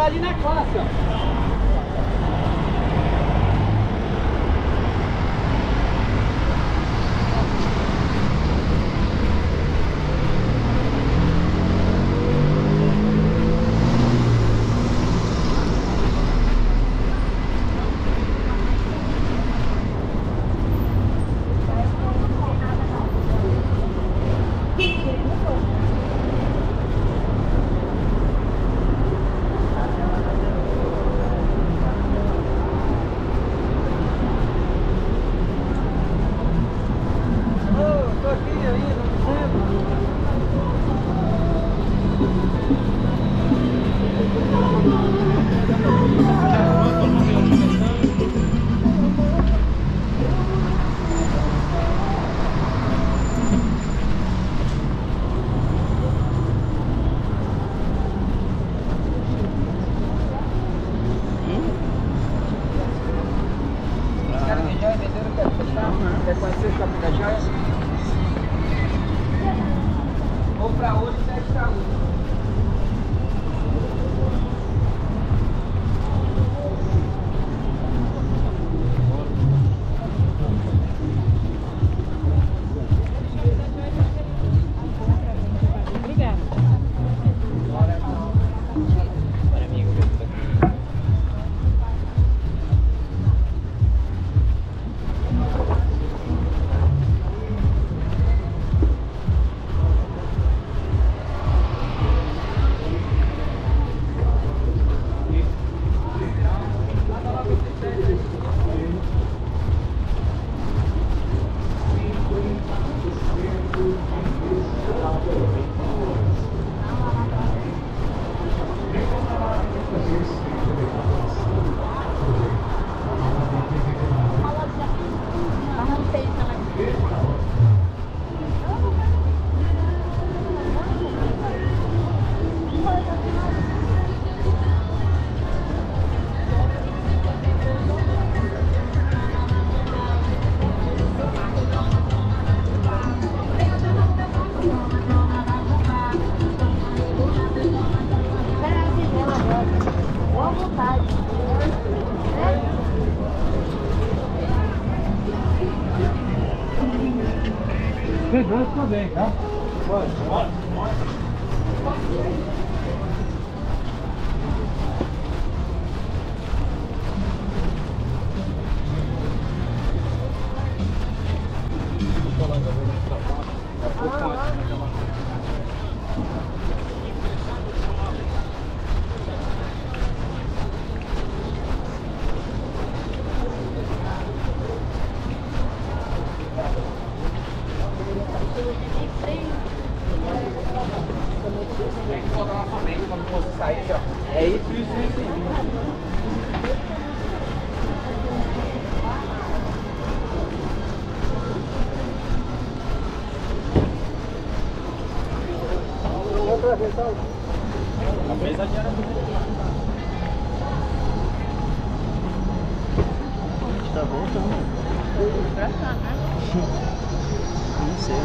botar ali na classe, ó. falan da böyle.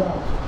God.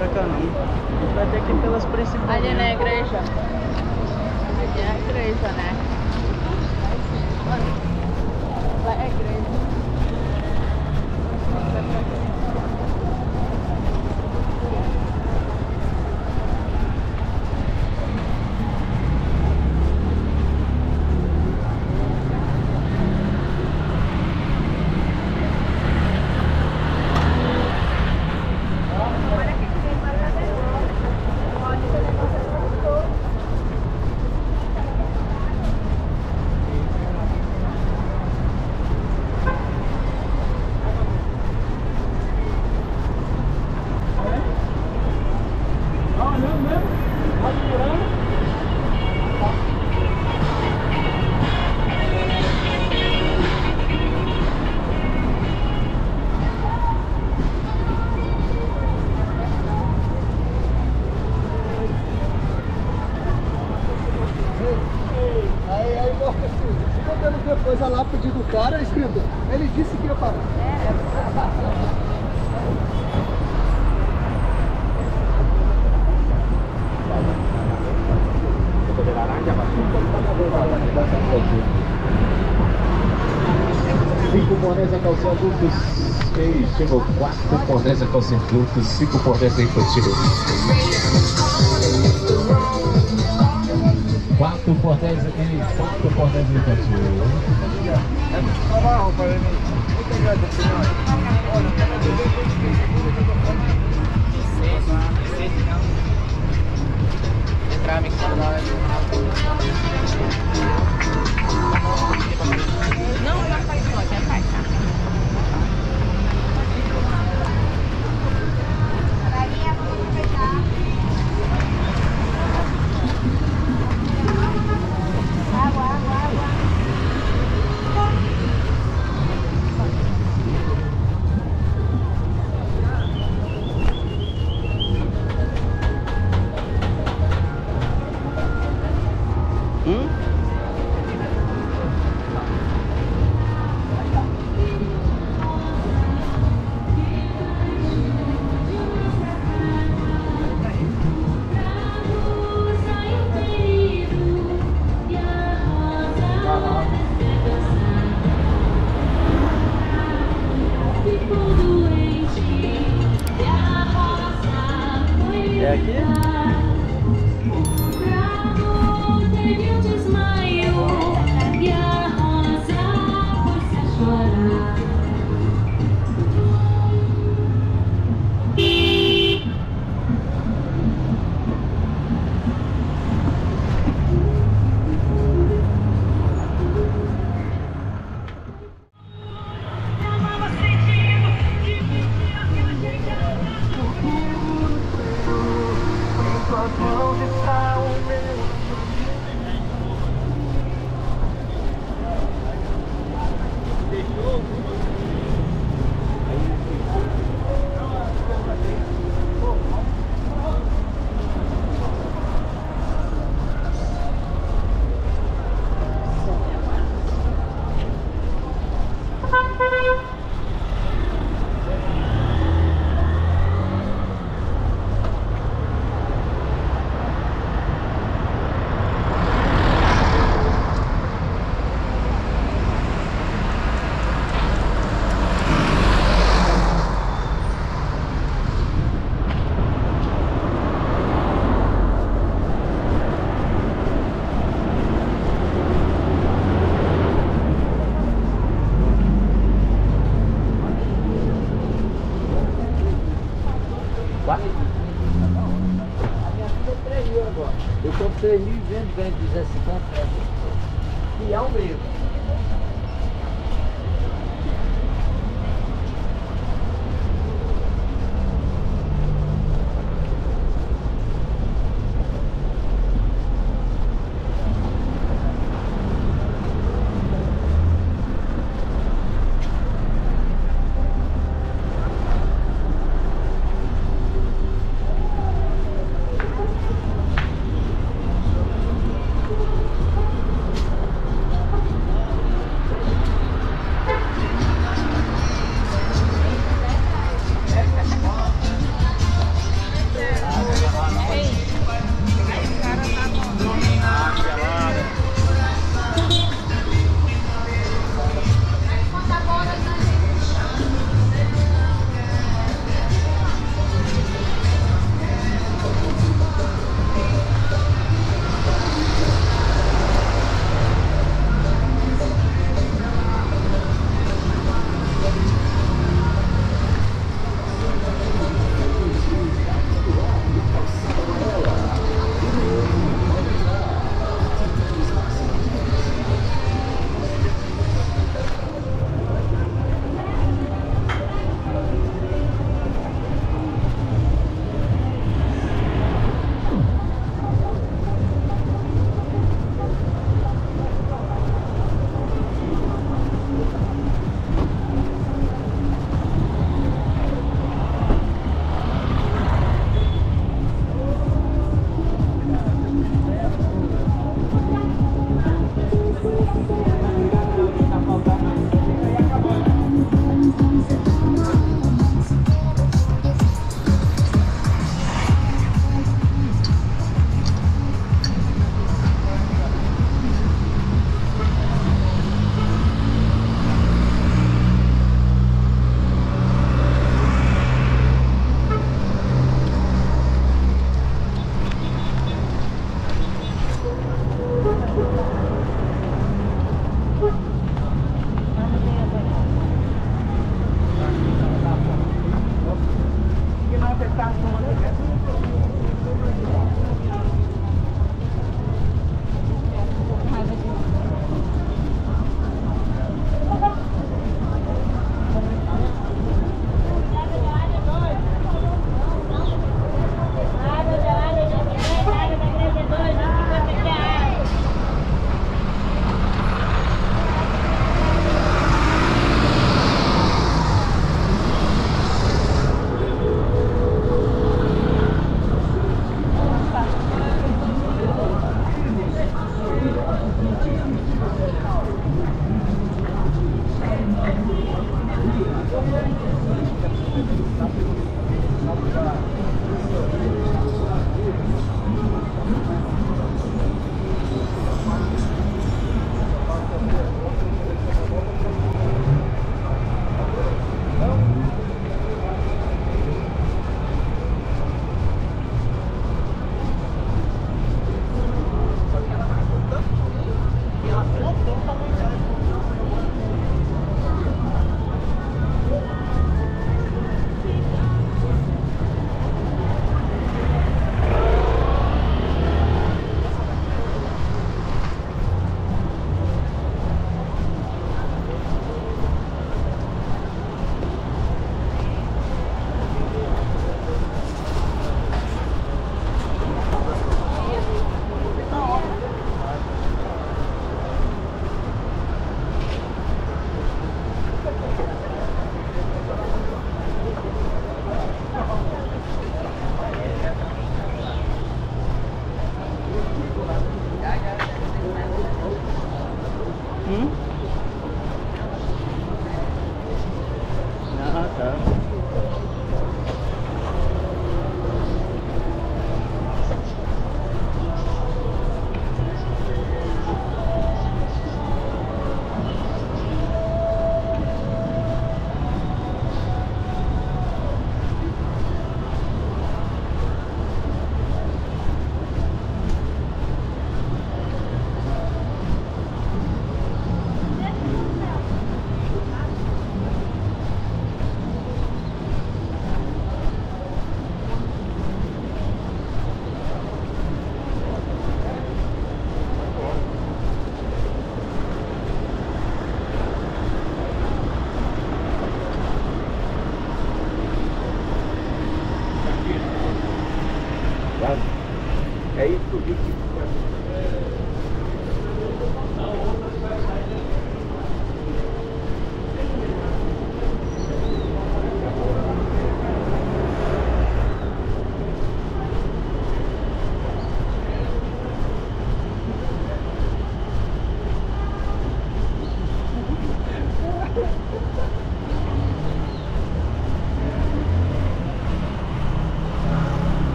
pra cá não. A gente vai ter que ir pelas principais. Ali na igreja. Aqui é a igreja, né? Lá é a igreja. trabalhando, né? Atirando. Bonés a calcinha adultos. Cinco bonés a infantil. Quatro bonés aqui. Quatro a infantil. Não, não faz só, já faz, tá?